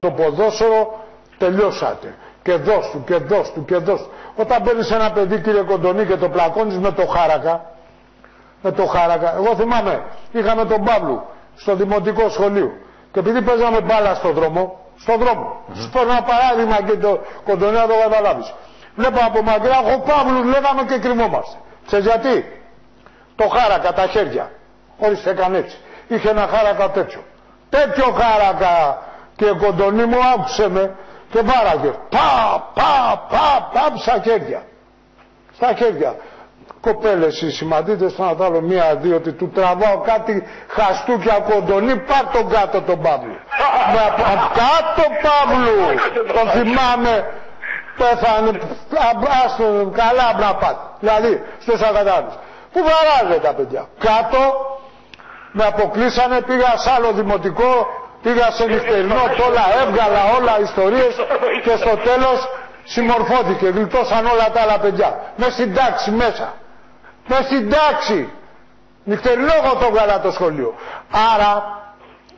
το ποδόσφαιρο τελειώσατε. Και δώσ' του και δώσ' του και δώσ' του. Όταν παίρνεις ένα παιδί κύριε Κοντονή και το πλακώνεις με το χάρακα, με το χάρακα. Εγώ θυμάμαι, είχαμε τον Παύλου στο δημοτικό σχολείο. Και επειδή παίζαμε μπάλα στον δρόμο, στον δρόμο, mm -hmm. σου παίρνω ένα παράδειγμα και το Κοντονή να το καταλάβεις. Βλέπω από μακριά, εγώ Παύλου λέγαμε και κρυμόμαστε. Ξέρεις γιατί, το χάρακα τα χέρια. Ορίστε έκανε έτσι. Είχε ένα χάρακα τέτοιο. Τέτοιο χάρακα και κοντονή μου άκουσε με και βάραγε. Πα, πα, πα, πα, στα χέρια. Στα χέρια. Κοπέλες οι συμμαντήτες θα να άλλο μία-δύο ότι του τραβάω κάτι χαστούκια κοντονή, πάρ τον κάτω τον Παύλου. Με κάτω Παύλου. Το θυμάμαι πέθανε, άστο, καλά να πάτε. Δηλαδή, στους ακατάλληλους. Πού βαράζε τα παιδιά. Κάτω, με αποκλείσανε, πήγα σε άλλο δημοτικό, πήγα σε νυχτερινό, όλα έβγαλα όλα ιστορίες και στο τέλος συμμορφώθηκε, γλιτώσαν όλα τα άλλα παιδιά. Με συντάξει μέσα. Με συντάξει. Νυχτερινό εγώ το έβγαλα το σχολείο. Άρα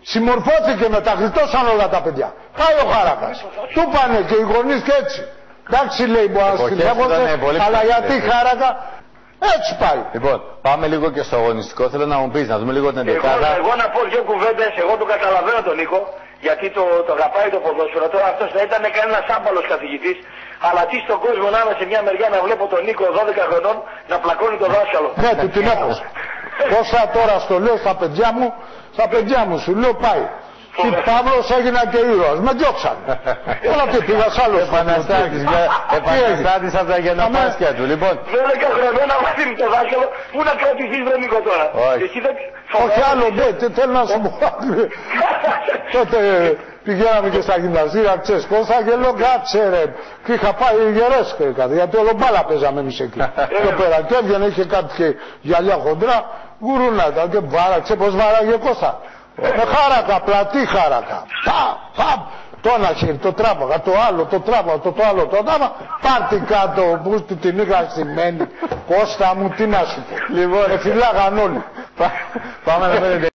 συμμορφώθηκε με τα γλιτώσαν όλα τα παιδιά. Πάει ο Χάρακας. Του πάνε και οι γονείς και έτσι. Εντάξει λέει μπορεί να στυλεύονται, αλλά γιατί Χάρακα έτσι πάει. Λοιπόν, πάμε λίγο και στο αγωνιστικό. Θέλω να μου πεις, να δούμε λίγο την εντεκάδα. Εγώ, εγώ να πω δύο κουβέντες. Εγώ το καταλαβαίνω τον Νίκο, γιατί το, το αγαπάει το ποδόσφαιρο. Τώρα αυτός θα ήταν κανένας άμπαλο καθηγητής. Αλλά τι στον κόσμο να είμαι σε μια μεριά να βλέπω τον Νίκο 12 χρονών να πλακώνει το δάσκαλο. Ναι, του την έπρεπε. Πόσα τώρα στο λέω στα παιδιά μου, στα παιδιά μου σου λέω πάει. Τι Παύλος έγινα και ήρωας. Με διώξαν. Όλα τι πήγα σ' άλλο Επαναστάτης, επαναστάτης από τα γενοπάσκια του. Λοιπόν. Δώδεκα χρονών μάθει το δάσκαλο, πού να κρατηθείς βρε Νίκο τώρα; Όχι. Όχι άλλο, ναι, θέλω να σου πω. Τότε πηγαίναμε και στα γυμναζία, ξέρεις Κώστα και λέω κάτσε ρε. Και είχα πάει γερές και κάτι, γιατί όλο μπάλα παίζαμε εμείς εκεί. Και πέρα και έβγαινε, είχε κάτι γυαλιά χοντρά, γουρούνα ήταν και βάραξε πως βάραγε Κώστα. Με χάρακα, πλατή χάρακα. Πα, πα, το ένα χέρι, το τράβαγα, το άλλο, το τράβαγα, το, το άλλο, το τράβαγα. Πάρτι κάτω, που του την είχα σημαίνει. Κώστα μου, τι να σου πω. Λοιπόν, φυλάγαν όλοι. Πάμε να